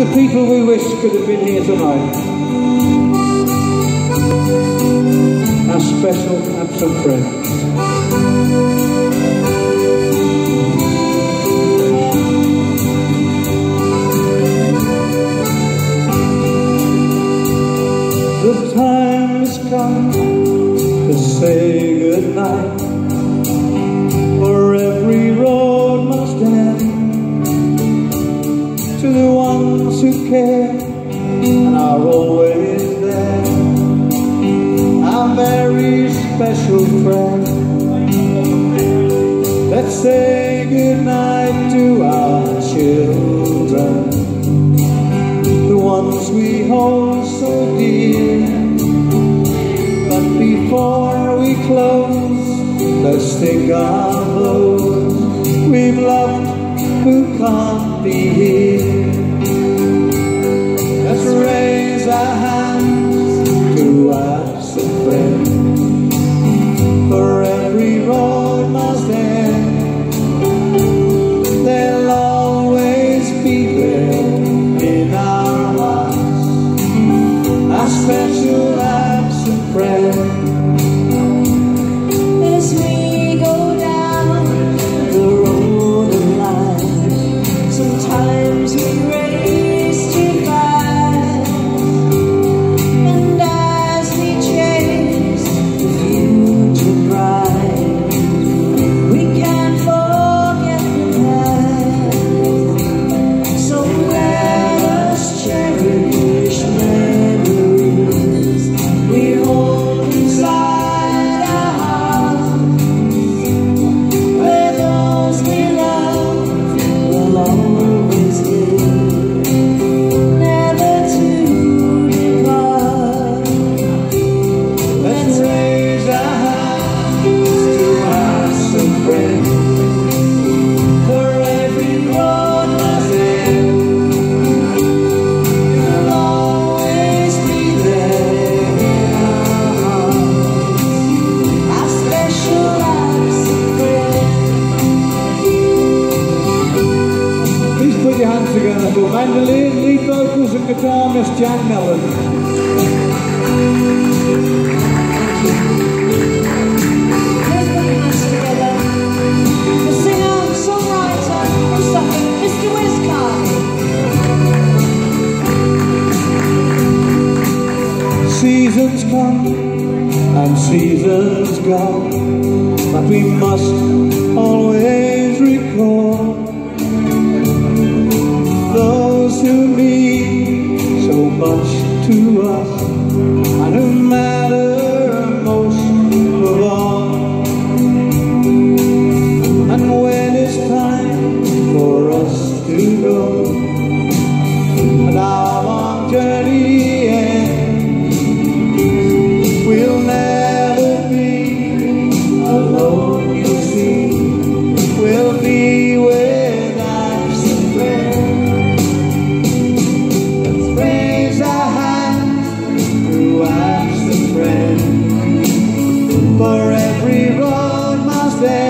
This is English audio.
the people we wish could have been here tonight. Our special absent friends. The time has come to say goodnight For every road must end To the ones who care? And are always there. Our very special friend. Let's say goodnight to our children. The ones we hold so dear. But before we close Let's think our blows We've loved who can't be here mandolin, lead vocals and guitar, Miss Jan Mellon. Seasons come and seasons go, but we must always to us say.